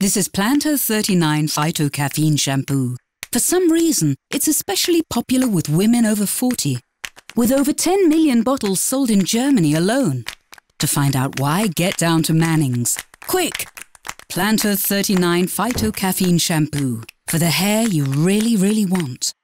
This is Plantur 39 Phytocaffeine Shampoo. For some reason, it's especially popular with women over 40, with over 10 million bottles sold in Germany alone. To find out why, get down to Mannings. Quick! Plantur 39 Phytocaffeine Shampoo. For the hair you really, really want.